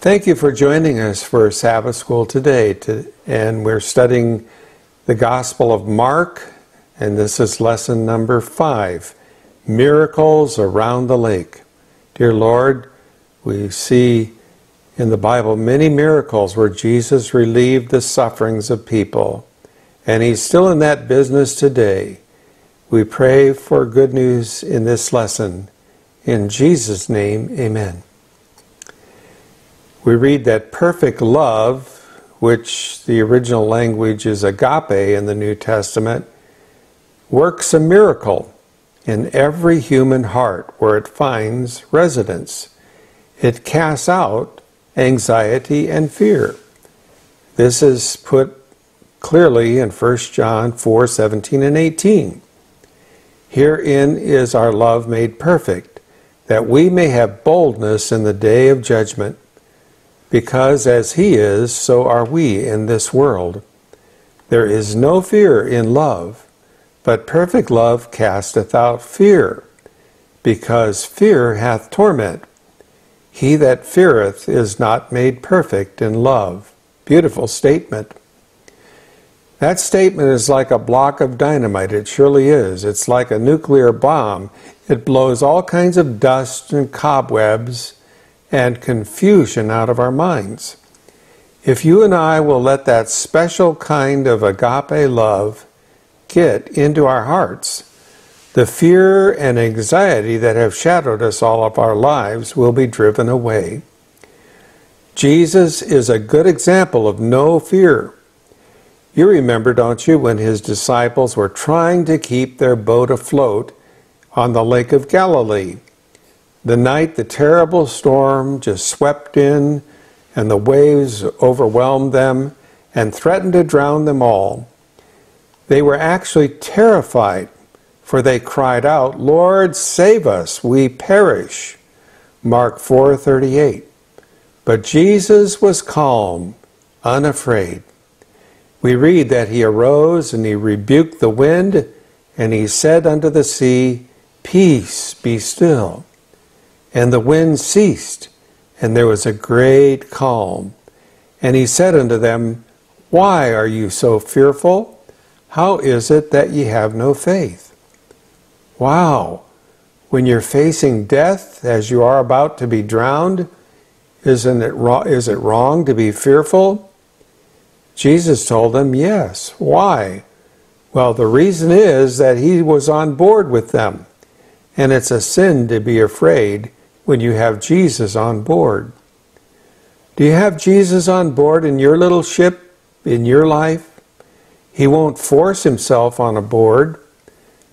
Thank you for joining us for Sabbath School today. To, and we're studying the Gospel of Mark, and this is lesson number five Miracles Around the Lake. Dear Lord, we see in the Bible many miracles where Jesus relieved the sufferings of people, and He's still in that business today. We pray for good news in this lesson. In Jesus' name, amen. We read that perfect love, which the original language is agape in the New Testament, works a miracle in every human heart where it finds residence. It casts out anxiety and fear. This is put clearly in 1 John 4 17 and 18. Herein is our love made perfect, that we may have boldness in the day of judgment. Because as He is, so are we in this world. There is no fear in love, but perfect love casteth out fear, because fear hath torment. He that feareth is not made perfect in love. Beautiful statement. That statement is like a block of dynamite. It surely is. It's like a nuclear bomb. It blows all kinds of dust and cobwebs and confusion out of our minds. If you and I will let that special kind of agape love get into our hearts, the fear and anxiety that have shadowed us all of our lives will be driven away. Jesus is a good example of no fear. You remember, don't you, when his disciples were trying to keep their boat afloat on the Lake of Galilee? The night the terrible storm just swept in and the waves overwhelmed them and threatened to drown them all. They were actually terrified, for they cried out, Lord, save us, we perish. Mark 4:38. But Jesus was calm, unafraid. We read that he arose and he rebuked the wind, and he said unto the sea, Peace, be still. And the wind ceased, and there was a great calm. And he said unto them, Why are you so fearful? How is it that ye have no faith? Wow! When you're facing death as you are about to be drowned, isn't it wrong, is it wrong to be fearful? Jesus told them, Yes. Why? Well, the reason is that he was on board with them. And it's a sin to be afraid when you have Jesus on board. Do you have Jesus on board in your little ship, in your life? He won't force himself on a board,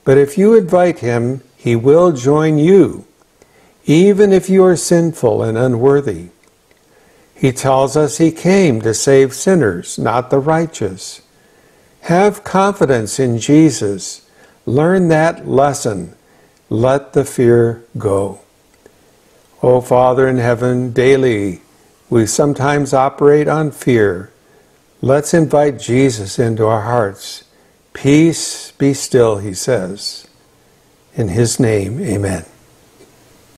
but if you invite him, he will join you, even if you are sinful and unworthy. He tells us he came to save sinners, not the righteous. Have confidence in Jesus. Learn that lesson. Let the fear go. O Father in heaven, daily we sometimes operate on fear. Let's invite Jesus into our hearts. Peace be still, he says. In his name, amen.